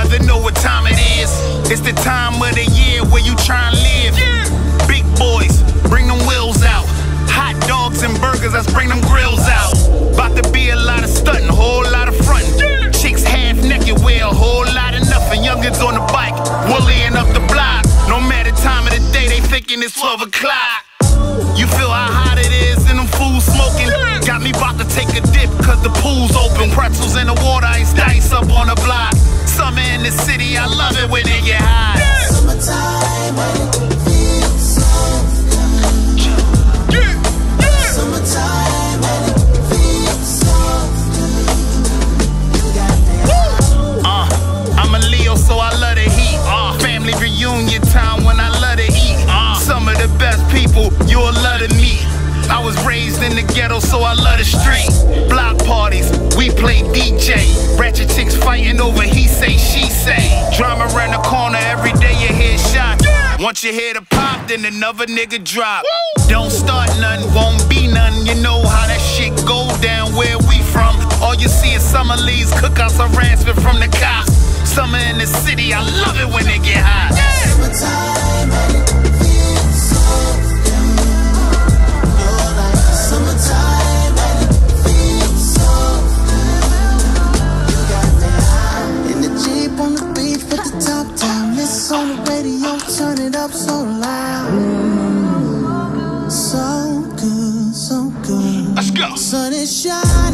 other know what time it is. It's the time of the year where you try and live. Yeah. Big boys, bring them wheels out. Hot dogs and burgers, let's bring them grills out. About to be a lot of stunting, whole lot of fronting. Yeah. Chicks half naked, wear a whole lot of nothing. Youngins on the bike, woollying up the block. No matter time of the day, they thinking it's 12 o'clock. You feel high? Got me about to take a dip cause the pool's open. Pretzels in the water, ice dice up on the block. Summer in the city, I love it when they get high. Summertime when it feels so good. Summertime when it feels so good. You got me Uh, I'm a Leo, so I love the heat. Uh, family reunion time when I love to eat. Uh, some of the best people you'll love to meet. I was raised in the ghetto, so I love the street. Block parties, we play DJ. Ratchet chicks fighting over he say, she say. Drama around the corner, every day you hear shots. Once you hear the pop, then another nigga drop. Don't start none, won't be none. You know how that shit go down where we from. All you see is summer leaves, cookouts rasping from the cops. Summer in the city, I love it when they get radio, turn it up so loud. So good, so good. Let's go. Sun is shining